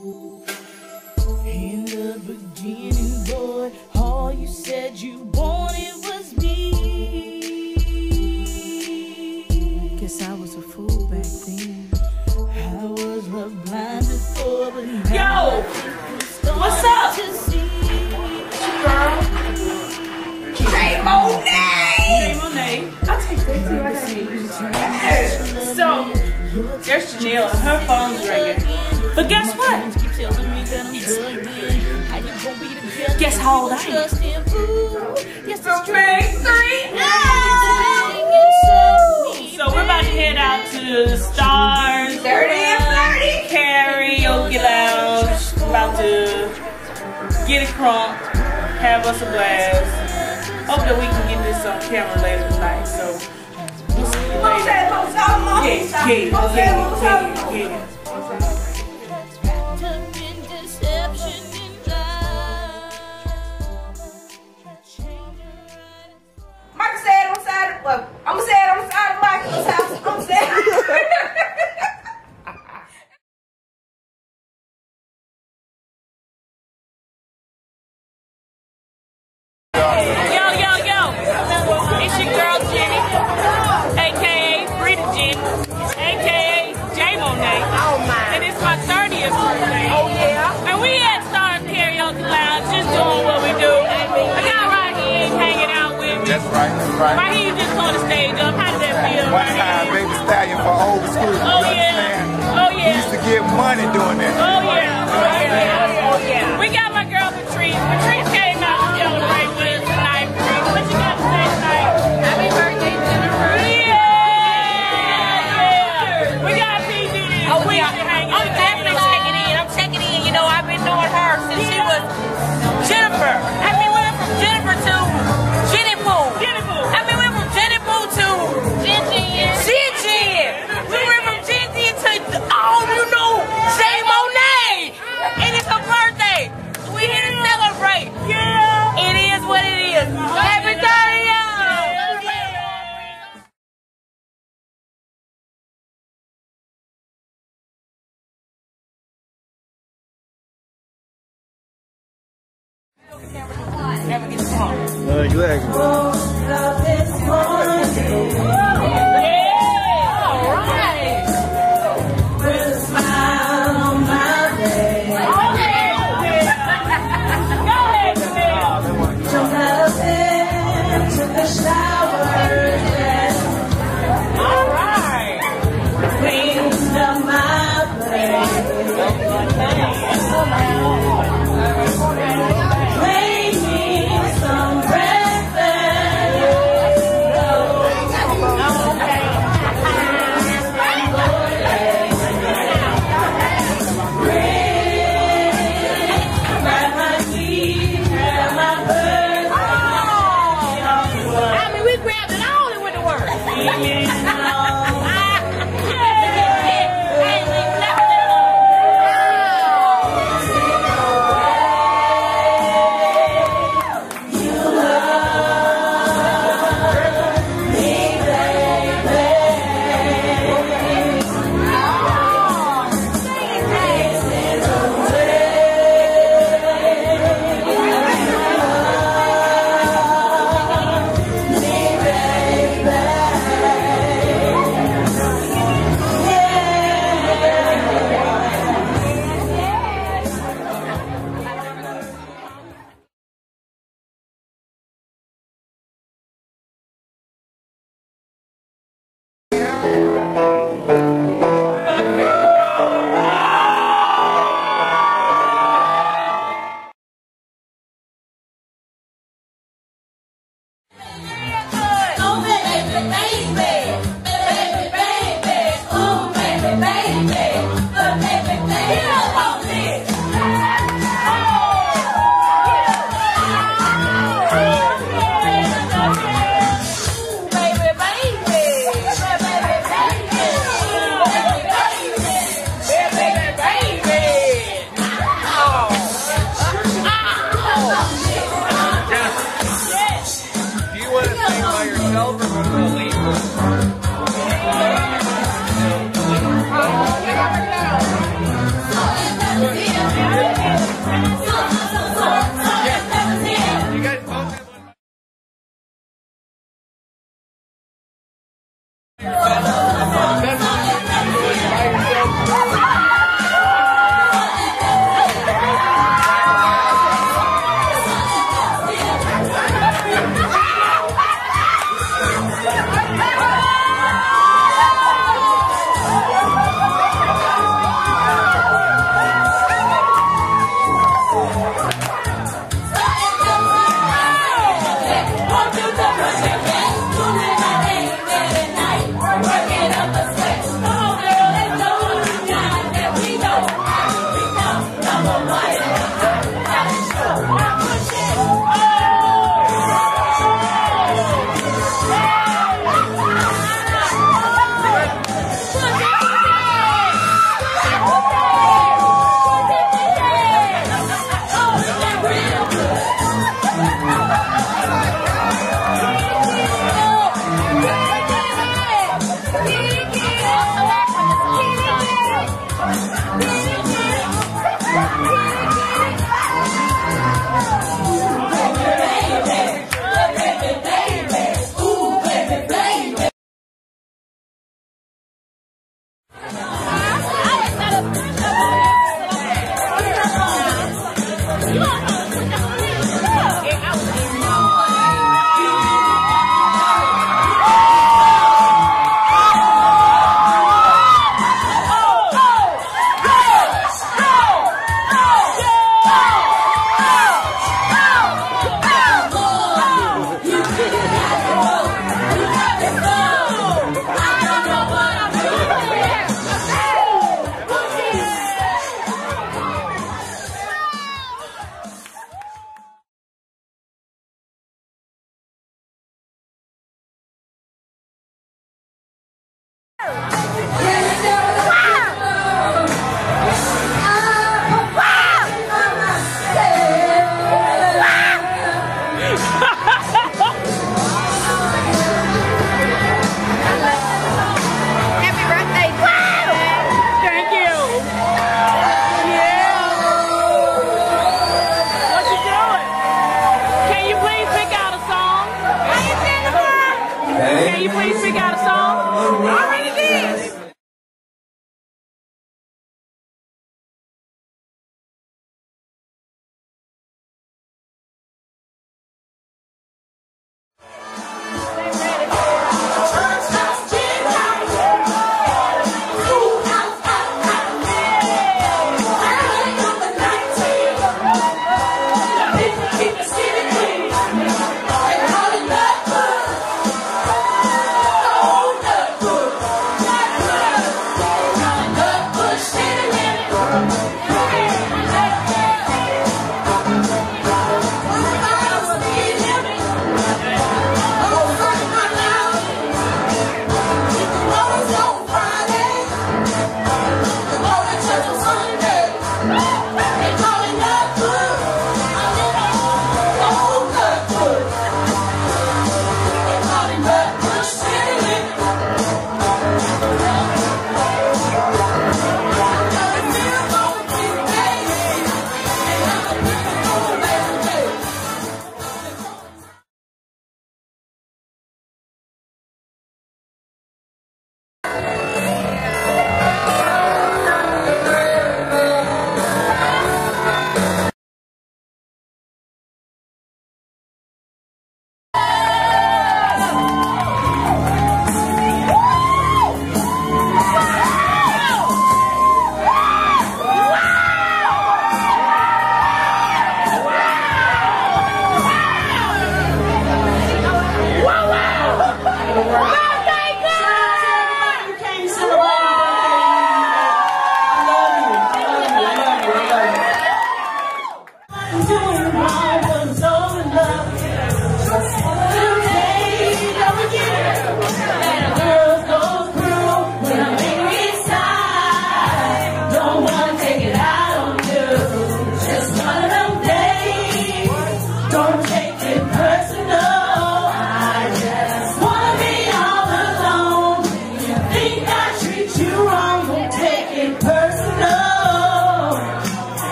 In the beginning, boy, all you said you wanted was me. Guess I was a fool back then. I was a blind before, but Yo! What's up? to see. Girl. Jmone! Jay Monet. I'll take that too. I got it. So, there's Janelle and her phone's ringing. The judge? Guess how old I am? Trust in fool. Yes, it's true. Three. So we're about to head out to the Stars. 30 and 30. Karaoke Lounge. About to get it crunk. Have us a blast. Hope that we can get this on camera later tonight. So we'll see you later. Yeah, yeah, yeah, yeah, And we at Stars Karaoke Lounge just doing what we do. I got right here hanging out with me. That's right, that's right. Right here just on the stage up. How did that feel? One right time, baby stallion for old school. You Oh, yeah. understand? Oh, We yeah. used to get money doing that. Oh yeah. Oh yeah. Oh yeah. We got my girl Patrice. Patrice came Never gets small. Uh, exactly. Yeah.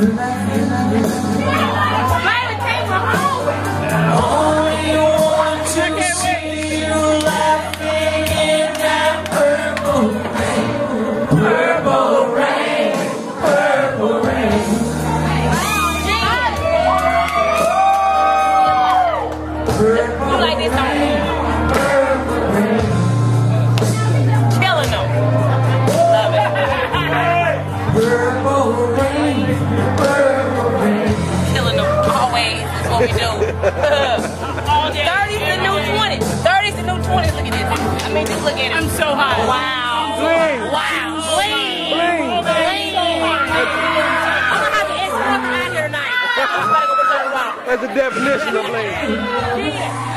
That's the definition of your